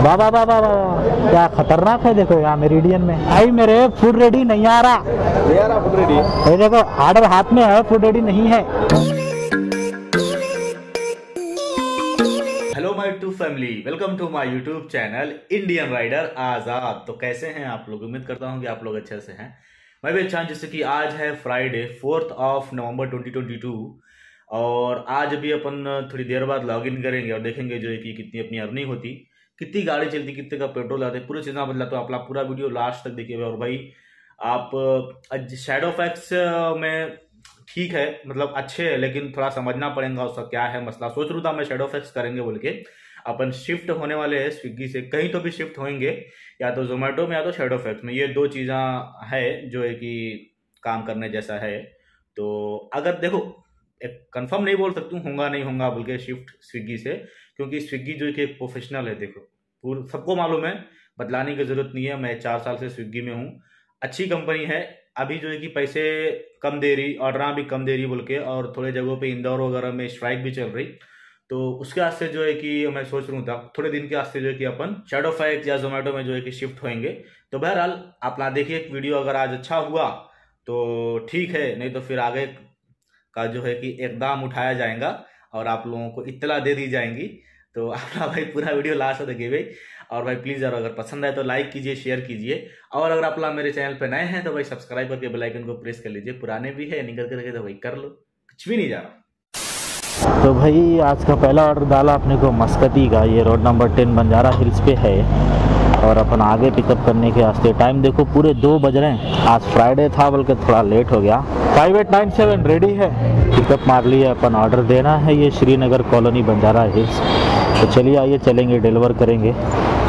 वाह वाह वाह वाह वाह क्या खतरनाक है देखो यहाँ मेरिडियन में। भाई मेरे फ़ूड रेडी नहीं आ रहा। नहीं आ रहा फुल रेडी ये देखो ऑर्डर हाथ में है फ़ूड रेडी नहीं है। Hello my to family welcome to my YouTube channel Indian Rider Azad तो कैसे हैं आप लोग? उम्मीद करता हूँ कि आप लोग अच्छे से हैं। मैं भी अच्छा हूँ जैसे कि आज है फ्राइडे फोर्थ ऑफ़ नवंबर 2022 और आज भी अपन थोड़ी देर बाद लॉगिन करेंगे और देखेंगे जो है कि कितनी अपनी अर्निंग होती। कितनी गाड़ी चलती, कितने का पेट्रोल आते, पूरी चीज़ें बदला तो आप पूरा वीडियो लास्ट तक देखिएगा और भाई, आप शेडो फैक्स में ठीक है मतलब अच्छे है, लेकिन थोड़ा समझना पड़ेगा उसका क्या है मसला। सोच रहा था मैं शेडो फैक्स करेंगे बोल के। अपन शिफ्ट होने वाले हैं स्विगी से, कहीं तो भी शिफ्ट होंगे, या तो जोमेटो में या तो शेडो फैक्स में। ये दो चीज़ें है जो है कि काम करने जैसा है। तो अगर देखो एक कंफर्म नहीं बोल सकती हूँ, होगा नहीं होगा बोल के शिफ्ट स्विगी से, क्योंकि स्विगी जो कि एक प्रोफेशनल है, देखो। पूर, सबको मालूम है, बदलाने की ज़रूरत नहीं है, मैं चार साल से स्विगी में हूँ। अच्छी कंपनी है, अभी जो है कि पैसे कम दे रही ऑर्डर भी कम दे रही बोल के, और थोड़े जगहों पे इंदौर वगैरह में स्ट्राइक भी चल रही। तो उसके वास्ते जो है कि मैं सोच रहा था थोड़े दिन के वास्ते जो है कि अपन शेडो फैक्स या जोमेटो में जो है कि शिफ्ट होंगे तो बहरहाल, आप ना देखिए वीडियो अगर आज अच्छा हुआ तो ठीक है, नहीं तो फिर आगे का जो है कि एकदम उठाया जाएगा और आप लोगों को इतला दे दी जाएँगी। तो अपना भाई पूरा वीडियो लास्ट देखिए भाई। और भाई प्लीज़ यार, अगर पसंद आए तो लाइक कीजिए शेयर कीजिए। और अगर आप लोग मेरे चैनल पर नए हैं तो भाई सब्सक्राइब करके बेलाइकन को प्रेस कर लीजिए। पुराने भी है, निकल करके तो भाई कर लो। कुछ भी नहीं जा रहा। तो भाई, आज का पहला ऑर्डर डाला अपने को मस्कती का। ये road number ten Banjara Hills पे है। और अपन आगे पिकअप करने के वास्ते टाइम देखो, पूरे दो बज रहे हैं। आज फ्राइडे था, बल्कि थोड़ा लेट हो गया। Five eight nine seven ready है? पिकअप मार लिया अपन ऑर्डर देना है। ये श्रीनगर कॉलोनी बंजारा हिल्स तो चलिए आइए, चलेंगे डिलीवर करेंगे।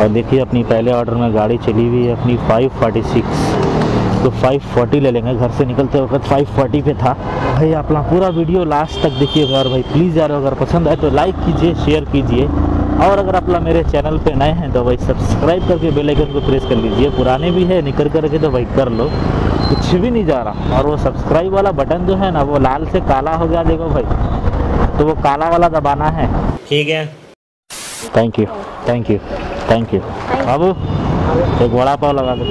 और देखिए, अपनी पहले ऑर्डर में गाड़ी चली हुई है, अपनी फाइव फोर्टी सिक्स तो 540 ले लेंगे, घर से निकलते वक्त 540 पे था। भाई, अपना पूरा वीडियो लास्ट तक देखिएगा। और भाई प्लीज़ यार, अगर पसंद आए तो लाइक कीजिए शेयर कीजिए। और अगर आप लोग मेरे चैनल पे नए हैं तो भाई सब्सक्राइब करके बेल आइकन को प्रेस कर लीजिए। पुराने भी है निकल करके तो भाई कर लो। कुछ भी नहीं जा रहा। और वो सब्सक्राइब वाला बटन जो है ना वो लाल से काला हो गया देखो भाई। तो वो काला वाला दबाना है। ठीक है। Thank you thank you thank you बाबू एक वड़ा पाव लगा दो।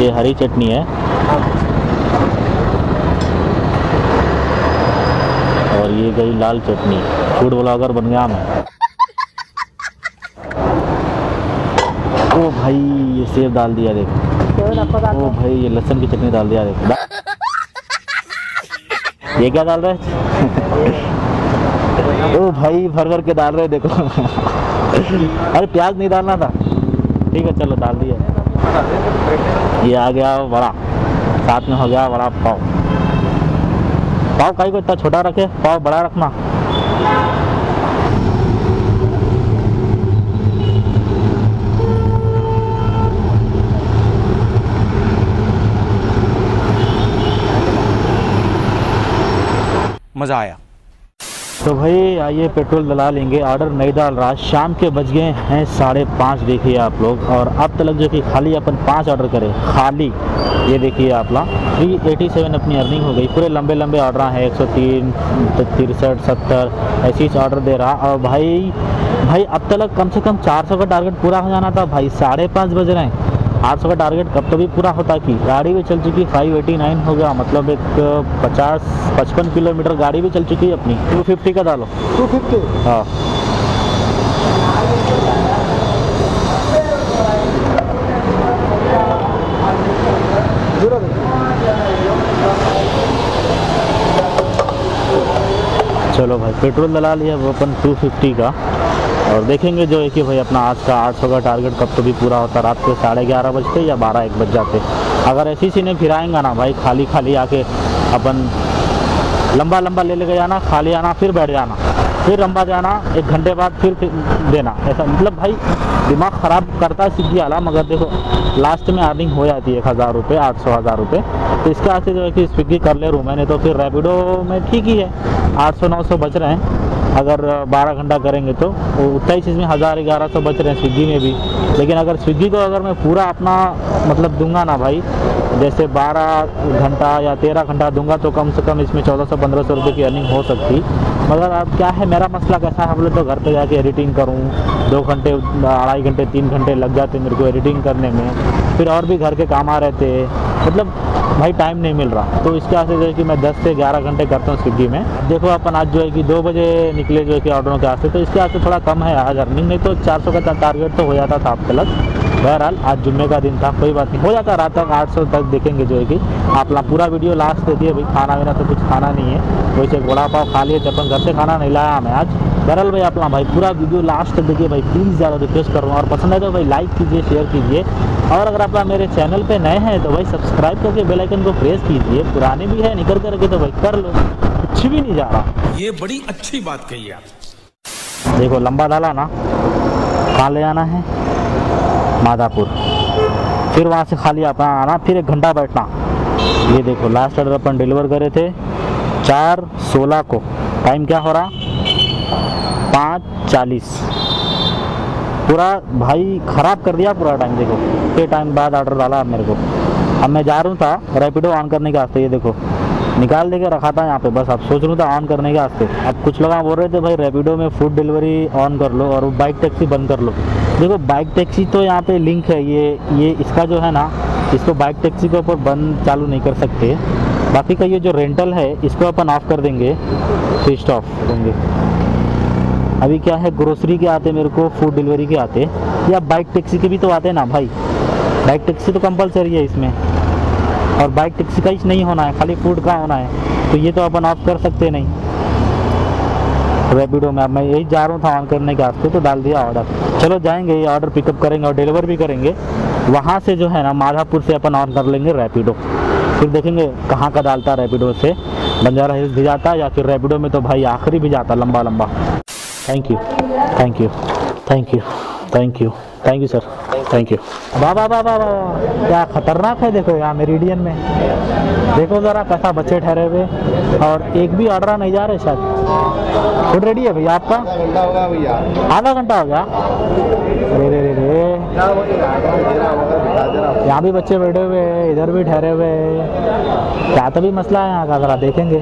ये हरी चटनी है। और ये गई लाल चटनी। फ़ूड ब्लॉगर बन गया मैं ओ भाई ये सेब डाल दिया देखो। ओ भाई ये लहसुन की चटनी डाल दिया देखो। ये क्या डाल रहे ओ भाई भर भर के डाल रहे देखो। अरे प्याज नहीं डालना था। ठीक है चलो डाल दिया। ये आ गया बड़ा। साथ में हो गया बड़ा पाव। पाव काई को इतना छोटा रखे पाव बड़ा रखना। मज़ा आया। तो भाई, आइए पेट्रोल डला लेंगे। ऑर्डर नहीं डाल रहा। शाम के बज गए हैं साढ़े पाँच, देखिए आप लोग। और अब तक जो कि खाली अपन पाँच ऑर्डर करें। खाली। ये देखिए आप लोग। थ्री एटी सेवन अपनी अर्निंग हो गई। पूरे लंबे लंबे ऑर्डर हैं। एक सौ तीन, तिरसठ, सत्तर, ऐसी ऑर्डर दे रहा। और भाई भाई, अब तक कम से कम चार सौ का टारगेट पूरा हो जाना था। भाई, साढ़े पाँच बज रहे हैं। आठ सौ का टारगेट कब तो पूरा होता कि गाड़ी भी चल चुकी फाइव एटी नाइन हो गया मतलब एक पचास पचपन किलोमीटर गाड़ी भी चल चुकी है अपनी। टू फिफ्टी का डालो। टू फिफ्टी हाँ। चलो भाई पेट्रोल डला लिया वो अपन 250 का। और देखेंगे जो है कि भाई अपना आज का 800 का टारगेट कब तो भी पूरा होता रात के साढ़े ग्यारह बजते या बारह एक बज जाते अगर ऐसी सीने फिराएँगा ना भाई, खाली खाली आके अपन लंबा लंबा ले लेके जाना, खाली आना, फिर बैठ जाना, फिर लंबा जाना, एक घंटे बाद फिर देना। ऐसा मतलब भाई, दिमाग ख़राब करता है सीधी आला मगर देखो लास्ट में अर्निंग हो जाती है एक हज़ार रुपये, आठ सौ हज़ार रुपये। तो इसके वास्ते जो है कि स्विगी कर ले रूँ मैंने तो फिर रेपिडो में ठीक ही है। आठ सौ, नौ सौ बच रहे हैं। अगर 12 घंटा करेंगे तो उतना ही चीज़ में हज़ार ग्यारह सौ बच रहे हैं स्विगी में भी। लेकिन अगर स्विगी को अगर मैं पूरा अपना मतलब दूँगा ना भाई, जैसे 12 घंटा या 13 घंटा दूँगा तो कम से कम इसमें चौदह सौ, पंद्रह सौ रुपये की अर्निंग हो सकती। मगर अब क्या है, मेरा मसला कैसा है? लोग तो घर पे जाके एडिटिंग करूँ। दो घंटे, अढ़ाई घंटे, तीन घंटे लग जाते मेरे को एडिटिंग करने में। फिर और भी घर के काम आ रहे थे मतलब भाई टाइम नहीं मिल रहा। तो इसके वजह से जो है कि मैं 10 से 11 घंटे करता हूँ स्विगी में। देखो, अपन आज जो है कि दो बजे निकले, जो है कि ऑर्डरों के वास्ते तो इसके वास्ते थोड़ा कम है आज अर्निंग नहीं तो 400 का टारगेट तो हो जाता था अब तक बहरहाल आज जुम्मे का दिन था कोई बात नहीं। हो जाता रात तक 800 तक देखेंगे जो है कि आप पूरा वीडियो लास्ट देखिए भाई खाना वाना तो कुछ खाना नहीं है। वैसे वड़ा पाव खा लिए जब घर से खाना नहीं लाया मैं आज। बहरहाल भाई अपना भाई पूरा वीडियो लास्ट तक देखिए। भाई प्लीज़ ज़्यादा रिक्वेस्ट कर। रहा हूँ और पसंद है तो भाई लाइक कीजिए शेयर कीजिए। और अगर आप मेरे चैनल पे नए हैं तो भाई सब्सक्राइब करके बेल आइकन को प्रेस कीजिए। पुराने भी है निकल करके तो भाई कर लो। कुछ भी नहीं जा रहा। ये बड़ी अच्छी बात कही आप। देखो लंबा डाला ना। कहाँ ले जाना है? माधापुर। फिर वहाँ से खाली अपना आना, फिर एक घंटा बैठना। ये देखो लास्ट ऑर्डर अपन डिलीवर करे थे चार सोलह को। टाइम क्या हो रहा? पाँच चालीस। पूरा भाई ख़राब कर दिया पूरा टाइम देखो। फिर टाइम बाद ऑर्डर डाला मेरे को। अब मैं जा रहा था रैपिडो ऑन करने के वास्ते ये देखो। निकाल दे के रखा था यहाँ पे, बस अब सोच रहा था ऑन करने के वास्ते अब कुछ लोग बोल रहे थे, भाई रैपिडो में फ़ूड डिलीवरी ऑन कर लो और बाइक टैक्सी बंद कर लो। देखो बाइक टैक्सी तो यहाँ पे लिंक है। ये ये इसका जो है ना, इसको बाइक टैक्सी के ऊपर बंद चालू नहीं कर सकते। बाकी का ये जो रेंटल है, इसको अपन ऑफ़ कर देंगे। स्विच ऑफ़ देंगे अभी क्या है ग्रोसरी के आते मेरे को फ़ूड डिलीवरी के आते। या बाइक टैक्सी के भी तो आते हैं ना भाई। बाइक टैक्सी तो कंपलसरी है इसमें। और बाइक टैक्सी का ही नहीं होना है, खाली फ़ूड का होना है। तो ये तो अपन ऑफ़ कर सकते नहीं। रैपिडो में मैं यही जा रहा था ऑन करने के वास्ते तो डाल दिया ऑर्डर चलो जाएँगे, ये ऑर्डर पिकअप करेंगे और डिलीवर भी करेंगे। वहाँ से जो है ना माधापुर से अपन ऑन कर लेंगे रैपिडो फिर देखेंगे कहाँ का डालता है रैपिडो से। बंजारा हिल्स भी जाता या फिर रैपिडो में तो भाई आखिरी भी जाता लंबा लंबा thank you thank you thank you thank you thank you sir thank you वाह वाह वाह वाह क्या खतरनाक है देखो यहाँ मेरिडियन में। देखो ज़रा कैसा बच्चे ठहरे हुए। और एक भी ऑर्डर नहीं जा रहे शायद। फुड रेडी है भैया आपका? आधा घंटा हो गया। यहाँ भी बच्चे बैठे हुए हैं, इधर भी ठहरे हुए हैं। क्या तो भी मसला है यहाँ का, ज़रा देखेंगे।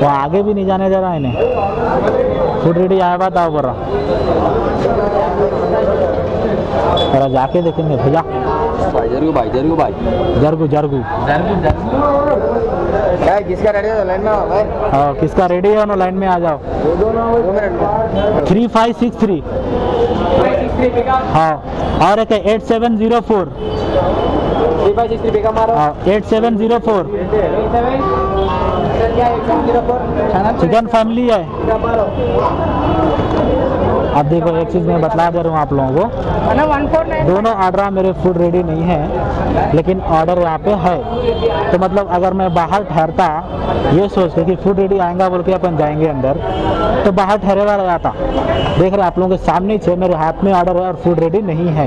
वहाँ आगे भी नहीं जाने दे रहा इन्हें। फ़ूड रेडी आया बात आओ बोल जरा जाके देखेंगे भैया। भाई ज़रूर भाई ज़रूर भाई। जरगू जरगू क्या किसका रेडी है लाइन में आओ भाई। हाँ, किसका रेडी है ना लाइन में आ जाओ। दो minute three five six three हाँ और एक है eight seven zero four three five six three मारो। हाँ eight seven zero four chicken family है। अब देखो एक चीज़ मैं बतला दे रहा हूँ आप लोगों को। दोनों ऑर्डर मेरे फ़ूड रेडी नहीं है लेकिन ऑर्डर यहाँ पे है। तो मतलब अगर मैं बाहर ठहरता ये सोच के कि फ़ूड रेडी आएगा बोल के अपन जाएँगे अंदर तो बाहर ठहरे हुआ रहता देख रहे आप लोगों के सामने छे मेरे हाथ में ऑर्डर है और फ़ूड रेडी नहीं है।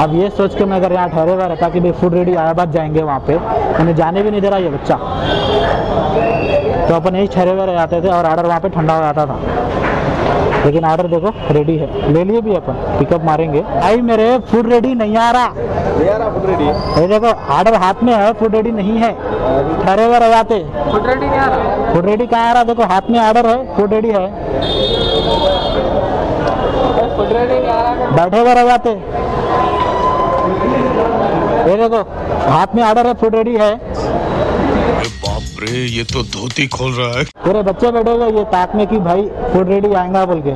अब ये सोच के मैं अगर यहाँ ठहरे हुआ रहता कि भाई फ़ूड रेडी आया बाद जाएँगे वहाँ पे। उन्हें जाने भी नहीं दे रहा ये बच्चा। तो अपन यही ठहरे हुए रह जाते थे और ऑर्डर वहाँ पे ठंडा हो जाता था। लेकिन ऑर्डर देखो रेडी है। ले लिए भी अपन पिकअप मारेंगे। आई मेरे फ़ूड रेडी नहीं आ रहा। भैया रहा फुट रेडी ये देखो ऑर्डर हाथ में है फ़ूड रेडी नहीं है। ठहरे हुए रह जाते। फुट रेडी नहीं आ रहा? फ़ूड रेडी कहाँ आ रहा? देखो हाथ में ऑर्डर है फ़ूड रेडी है। फुट रेडी नहीं आ रहा बैठे हुए रह जाते। ये देखो हाथ में ऑर्डर है फ़ूड रेडी है। बाप रे ये तो धोती खोल रहा है। पूरे बच्चे बैठे हुए ये ताक में कि भाई फ़ूड रेडी आएगा बोल के।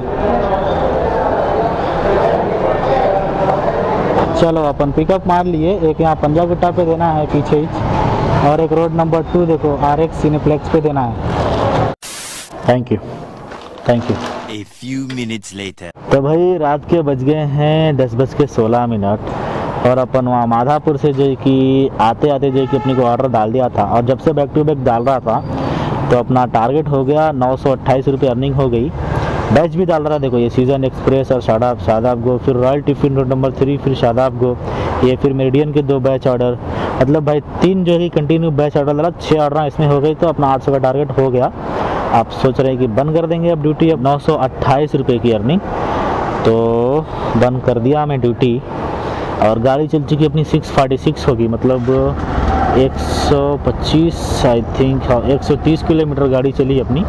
चलो अपन पिकअप मार लिए। एक यहाँ पंजाब गुट्टा पे देना है पीछे ही। और एक रोड नंबर टू देखो आर एक्स सिनेप्लेक्स पे देना है। Thank you thank you A few minutes later. तो भाई रात के बज गए हैं दस बज के सोलह मिनट। और अपन वहाँ माधापुर से जो कि आते आते जो कि अपने को ऑर्डर डाल दिया था। और जब से बैक टू बैक डाल रहा था तो अपना टारगेट हो गया नौ सौ अट्ठाईस रुपये अर्निंग हो गई। बैच भी डाल रहा देखो ये सीज़न एक्सप्रेस और शादाब शादाब गो फिर royal tiffin road number three फिर शादाब गो ये फिर मेरिडियन के दो बैच ऑर्डर मतलब भाई तीन जो है कंटिन्यू बैच ऑर्डर डाला छः ऑर्डर इसमें हो गई तो अपना आठ सौ का टारगेट हो गया। आप सोच रहे हैं कि बंद कर देंगे अब ड्यूटी अब नौ सौ अट्ठाईस रुपये की अर्निंग तो बंद कर दिया हमें ड्यूटी और गाड़ी चल चुकी अपनी 646 होगी मतलब 125 आई थिंक हाँ 130 किलोमीटर गाड़ी चली अपनी।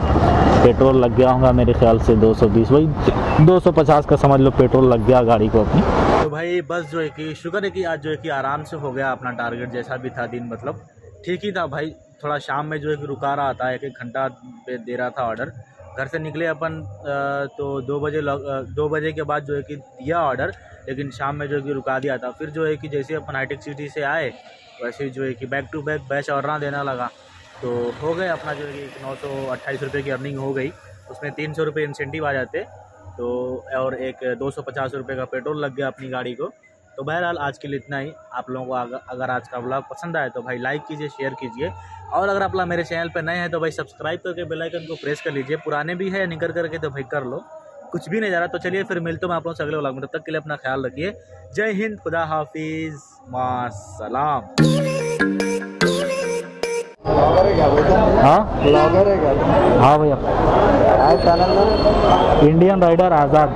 पेट्रोल लग गया होगा मेरे ख्याल से 220 वही 250 का समझ लो पेट्रोल लग गया गाड़ी को अपनी। तो भाई, बस जो है कि, शुक्र है कि आज जो है कि आराम से हो गया अपना टारगेट जैसा भी था दिन मतलब। ठीक ही था भाई, थोड़ा शाम में जो है कि रुका रहा था, एक एक घंटा पे दे रहा था ऑर्डर घर से निकले अपन तो दो बजे लॉग- दो बजे के बाद जो है कि दिया ऑर्डर लेकिन शाम में जो कि रुका दिया था। फिर जो है कि जैसे अपन हाईटेक सिटी से आए वैसे ही जो है कि back to back batch order देना लगा। तो हो गए अपना जो है कि नौ सौ अट्ठाईस रुपये की अर्निंग हो गई। उसमें तीन सौ रुपये इंसेंटिव आ जाते। तो और एक दो सौ पचास रुपये का पेट्रोल लग गया अपनी गाड़ी को। तो बहरहाल आज के लिए इतना ही। आप लोगों को अगर, आज का ब्लॉग पसंद आए तो भाई लाइक कीजिए शेयर कीजिए। और अगर आप लोग मेरे चैनल पर नए हैं तो भाई सब्सक्राइब करके बेल आइकन को प्रेस कर लीजिए। पुराने भी है निकल करके तो भाई कर लो। कुछ भी नहीं जा रहा तो चलिए फिर मिलते हैं मैं आप लोगों से अगले व्लॉग में तब तक के लिए अपना ख्याल रखिए। जय हिंद खुदा हाफिज मासलाम हाँ? हाँ भैया। Indian Rider Azad.